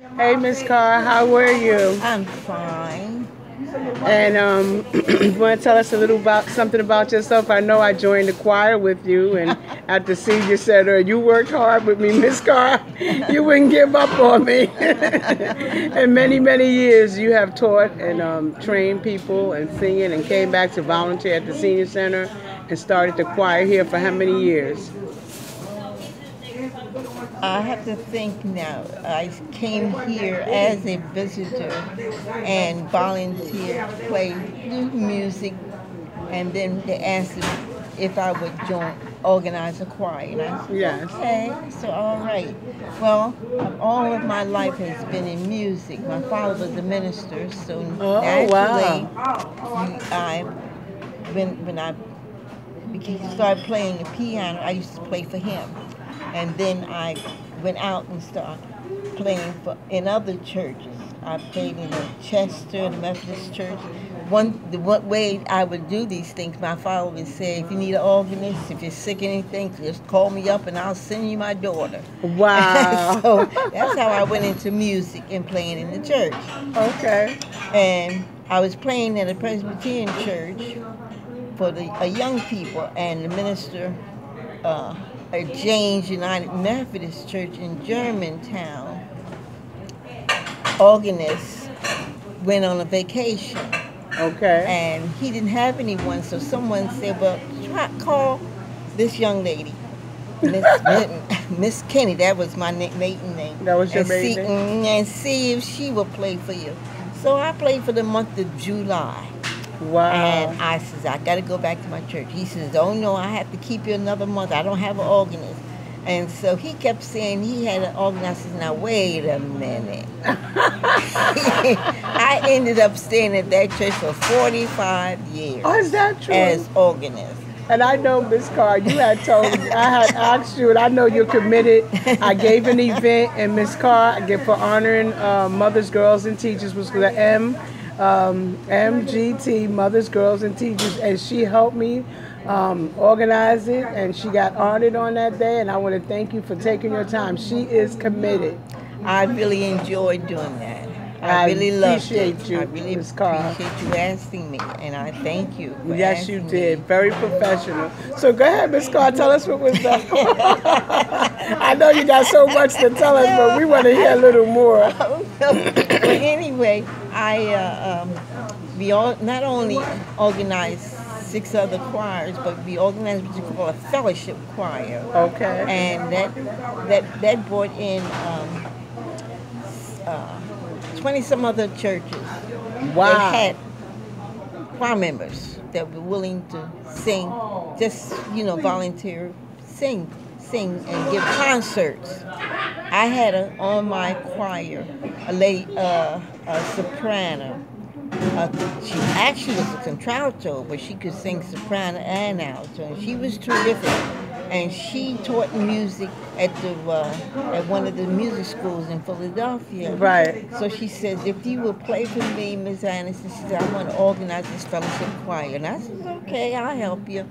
Hey, Miss Carr, how are you? I'm fine. And um, you want to tell us a little about something about yourself? I know I joined the choir with you, and at the senior center, you worked hard with me, Miss Carr. You wouldn't give up on me. and many, many years you have taught and um, trained people and singing, and came back to volunteer at the senior center and started the choir here for how many years? I have to think now. I came here as a visitor and volunteered, played music, and then they asked me if I would join, organize a choir. And I said, Yes. okay, so all right. Well, all of my life has been in music. My father was a minister, so Oh, naturally, wow. I when when I started playing the piano, I used to play for him, and then I went out and started playing for in other churches. I played in the Chester, the Methodist Church. One the one way I would do these things, my father would say, if you need an organist, if you're sick anything, just call me up and I'll send you my daughter. Wow. so that's how I went into music and playing in the church. okay. And I was playing at a Presbyterian church for the uh, young people, and the minister uh, at James United Methodist Church in Germantown, organist, went on a vacation, Okay. and he didn't have anyone. So someone said, "Well, try call this young lady." Miss Miss Kenny, that was my maiden name. That was your and see, maiden mm, And see if she will play for you. So I played for the month of July. Wow. And I says, I got to go back to my church. He says, Oh no, I have to keep you another month. I don't have an organist. And so he kept saying he had an organist. I said, Now wait a minute. I ended up staying at that church for 45 years oh, is that true? as organist. And I know, Miss Carr, you had told me, I had asked you, and I know you're committed. I gave an event, and Miss Carr, I get for honoring uh, mothers, girls, and teachers, was the M, um, MGT, Mothers, Girls, and Teachers, and she helped me um, organize it, and she got honored on that day. And I want to thank you for taking your time. She is committed. I really enjoyed doing that. I I really appreciate it. you, I really Ms. Carr. appreciate you asking me, and I thank you. Yes, you did. me. Very professional. So go ahead, Miss Carr. Tell us what was that. I know you got so much to tell us, but we want to hear a little more. but anyway, I uh, um, we all not only organized six other choirs, but we organized what you call a fellowship choir, Okay. and that that that brought in um, twenty some other churches. Wow. They had choir members that were willing to sing, just you know, volunteer, sing, sing, and give concerts. I had a, on my choir a lady, uh, a soprano. Uh, she actually was a contralto, but she could sing soprano and alto, and she was terrific. And she taught music at the uh, at one of the music schools in Philadelphia. Right. So she says, if you will play for me, Miss Anderson, she said, I want to organize this fellowship choir. And I said, okay, I'll help you.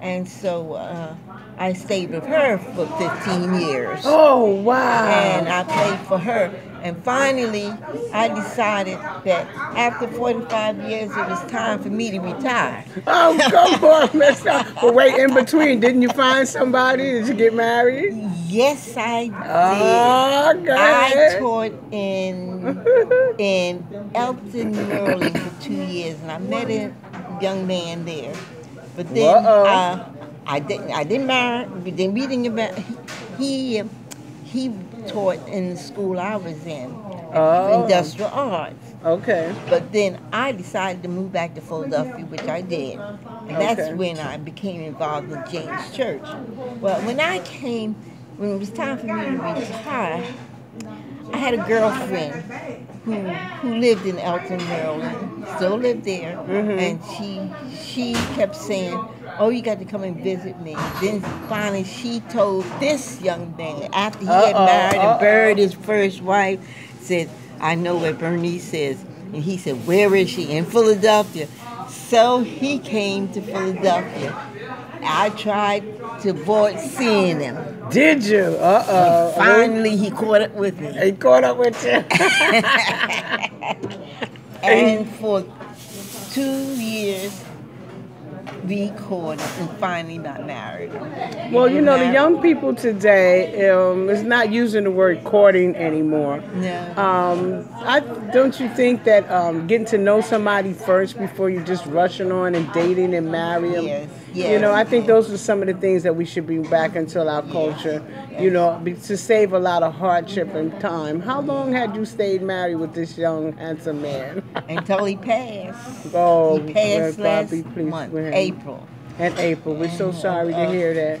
And so uh, I stayed with her for 15 years. Oh wow. And I played for her. And finally, I decided that after 45 years, it was time for me to retire. oh come on, Miss. But wait, in between, didn't you find somebody? Did you get married? Yes, I did. Oh, go I taught in in Elkton, Maryland for two years, and I met a young man there. But then uh, I didn't I didn't. We didn't we didn't married. He he taught in the school I was in, Oh. industrial arts. Okay. But then I decided to move back to Philadelphia, which I did. And that's Okay. when I became involved with James Church. Well, when I came, when it was time for me to retire, I had a girlfriend who who lived in Elkton, Maryland, still lived there, mm-hmm. and she she kept saying, "Oh, you got to come and visit me." Then finally, she told this young man after he had Uh-oh, married uh-oh. and buried his first wife, said, "I know where Bernice is," and he said, "Where is she?" In Philadelphia. So he came to Philadelphia. I tried to avoid seeing him. Did you? Uh oh. Finally, he caught up with me. He caught up with you. and for two years, we courted and finally got married. well, you know, the young people today um, is not using the word courting anymore. No. Um, I don't you think that um, getting to know somebody first before you just rushing on and dating and marrying. Yes, You know. I think those are some of the things that we should bring back into our culture. You know, to save a lot of hardship and time. How long had you stayed married with this young handsome man? Until he passed. oh, he passed last be month. April. And April, we're so sorry to hear that.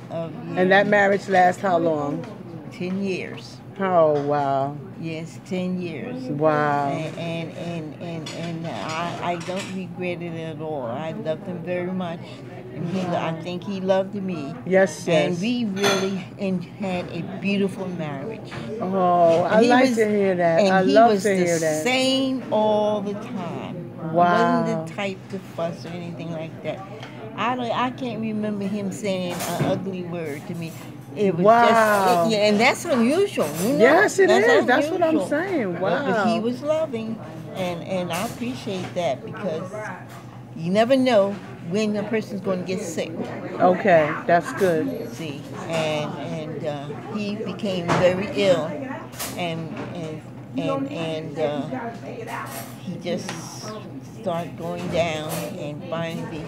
And that marriage lasts how long? 10 years. Oh wow, Yes, 10 years. wow. And, and, and, and, and I, I don't regret it at all. I loved him very much. And he, I think he loved me. Yes, And yes. we really had a beautiful marriage. Oh, I like was- to hear that. And I he love was to the hear that. same all the time. He Wow. wasn't the type to fuss or anything like that. I don't. I can't remember him saying an ugly word to me. It was Wow. just, it- yeah, and that's unusual. You know? Yes, it that's is. That's what I'm saying. Wow. But he was loving, and and I appreciate that because you never know when a person's going to get sick. Okay, that's good. See, and and uh, he became very ill, and and and and uh, he just started going down, and finally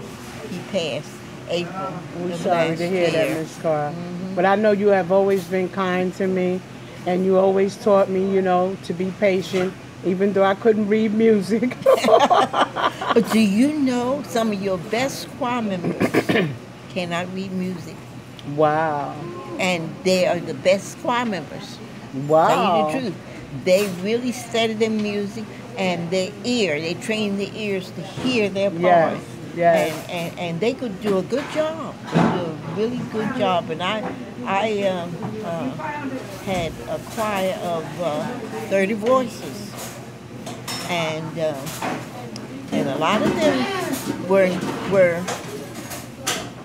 he passed. April. We're sorry to hear that. Miss Carr. Mm-hmm. But I know you have always been kind to me, and you always taught me, you know, to be patient, even though I couldn't read music. But do you know some of your best choir members cannot read music, wow. and they are the best choir members. Wow. Tell you the truth. They really study their music and their ear. They train their ears to hear their part. Yes, yes. And, and and they could do a good job. They do a really good job. And I I um, uh, had a choir of uh, 30 voices, and uh, and a lot of them were were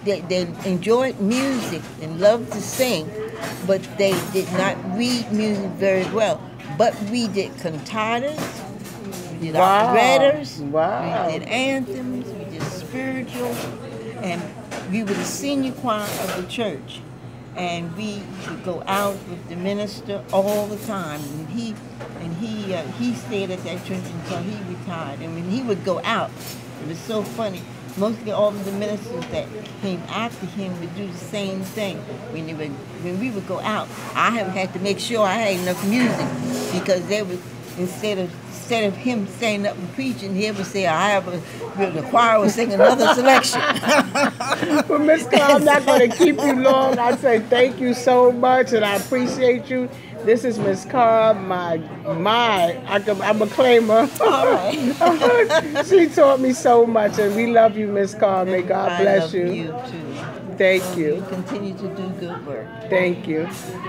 they, they enjoyed music and loved to sing, but they did not read music very well. But we did cantatas, we did Wow. operettas, Wow. we did anthems, we did spiritual, and we were the senior choir of the church. And we would go out with the minister all the time. And he and he uh, he stayed at that church until he retired. And when he would go out, it was so funny. Mostly all of the ministers that came after him would do the same thing. When they would, when we would go out, I have had to make sure I had enough music because there would instead of instead of him standing up and preaching, he would say, "I have a." The choir would sing another selection. Well, Miss Carr, I'm not going to keep you long. I say thank you so much, and I appreciate you. This is Miss Carr, my my. I can, I'm a claimer. All right. she taught me so much, and we love you, Miss Carr. May God I bless you. you too. Thank You you. continue to do good work. Thank you.